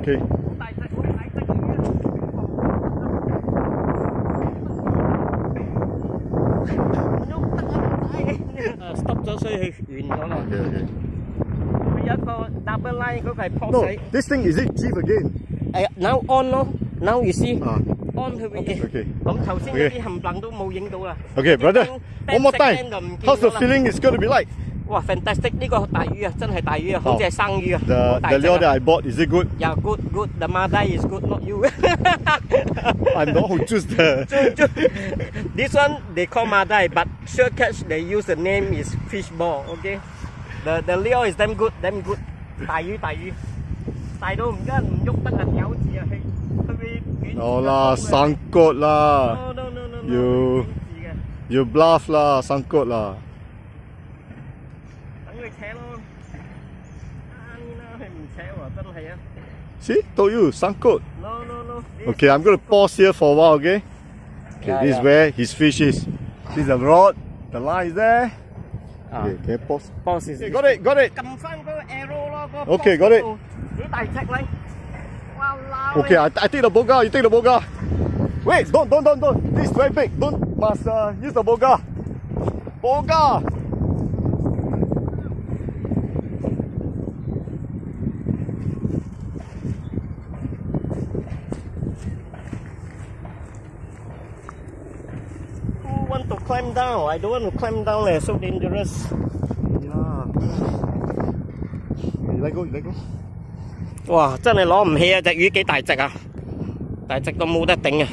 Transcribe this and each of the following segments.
OK。大只好大只鱼啊！stop 咗，所以佢完咗啦。 OK OK。佢有一个 double line 嗰个系 port No, 水。 this thing is it chief again? 诶，now on 咯，now you see Ah. on 佢会嘅。 Okay. 咁头先 Okay. 嗰啲冚唪唥都冇影到啦。 Okay, brother. 10 One more time. second 就唔见 How's the 咗啦 feeling is going to be like? Wow, fantastic. This one is really good. Wow. The, the Leo that I bought, is it good? Yeah, good, good. The Madai is good, not you. I'm not who choose the... this one, they call Madai, but sure catch, they use the name is fishball, okay? The, the Leo is damn good, damn good. Tài yu, tài yu. Tài đâu, mình cần nhúc tất là nhéo gì à? Đó là sáng cột là. No, no, no, no, no. You, you bluff là, sáng cột là. See, told you, sangkut. No, no, no. okay, I'm gonna pause here for a while, okay? Okay, yeah, this yeah. is where his fish is. This is the rod, the line is there. Ah. Okay, can pause? Pause is. Okay, got it, got it. Okay, got it. Okay, I, I take the boga, you take the boga. Wait, don't, don't, don't, don't. This is very big. Don't, must uh, use the boga. Boga! climb down? I don't want to climb down leh, so dangerous. Yeah. You let go, you let go. 哇，真系攞唔起啊！只鱼几大只啊？大只到冇得顶啊！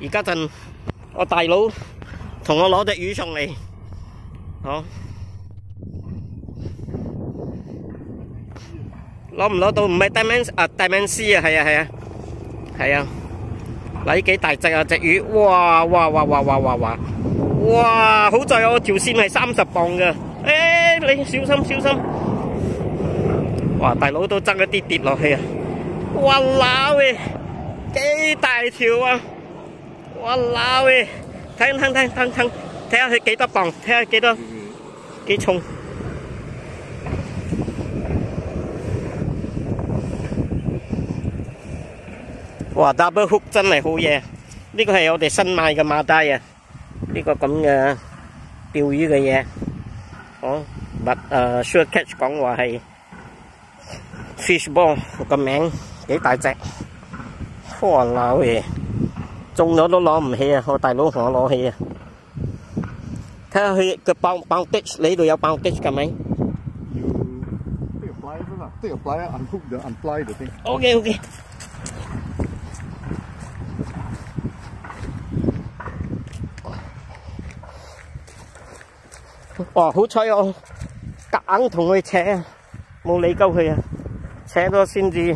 而家阵我大佬同我攞只鱼上嚟，好攞唔攞到？唔系 diamond 啊，diamond C 啊，系啊系啊系啊！ 嗱，呢幾大隻啊隻魚，哇哇哇哇哇哇哇！哇！好在我條線係三十磅嘅，誒、你小心小心！哇！大佬都爭一啲跌落去啊！哇嗱喂，幾大条啊！哇嗱喂，睇睇睇睇睇，睇下佢几多磅，睇下几多几重。哇！double hook 真系好嘢，呢个系我哋新买嘅马带啊！呢、个咁嘅钓鱼嘅嘢，哦，but 诶 sure catch 讲话系。fish ball 个名几大只，哇闹嘢，中咗都攞唔起啊！我大佬同我攞起啊！睇下佢个爆爆 ditch，你呢度有爆 ditch 嘅咪 You take a plier first lah. Take a plier, unhook the, unply the thing. ？OK OK。 哇！好彩我夾硬同佢扯啊，冇理鳩佢啊，扯咗先至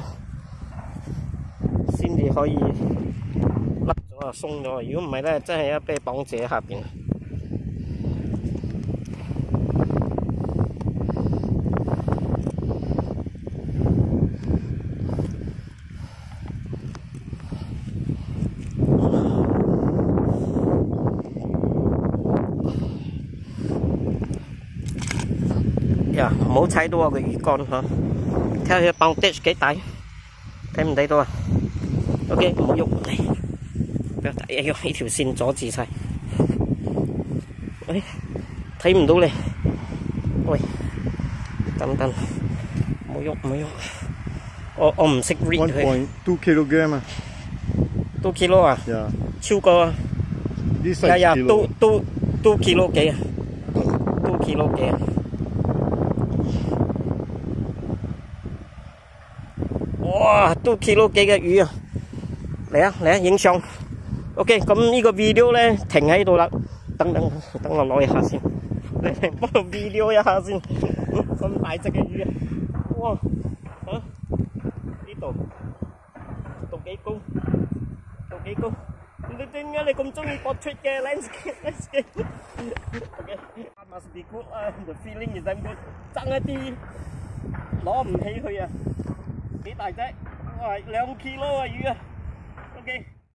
先至可以甩咗啊，鬆咗。如果唔係咧，真係一俾綁住喺下邊。giờ mỗi sai đua cái con hả? Theo hiệp bóng tết cái tay. Thêm đây thôi. Ok một dụng. Này. Tại em ấy thì xin chó gì sai. Thấy mình đúng này ôi. Tầm tầm mỗi dụng mỗi dụng. Ô ôm xích rin thôi. 1.2 kg à? 2 kg à? Yeah. siêu cơ dạ dạ 2 2 2 kg kìa. 2 kg kìa. 哇，都 kilo 几嘅鱼啊！嚟啊嚟啊，影相。OK，咁呢个 video 咧停喺度啦。等等等我攞一下先，你嚟帮我 video 一下先。咁大只嘅鱼啊！哇，吓呢度度几高？度几高？你点解你咁中意 portrait 嘅 landscape landscape？OK，must be good 啊，the feeling is damn good。争一啲攞唔起佢啊！ tiếp anh đấy. Rồi leo một kilo rồi ok.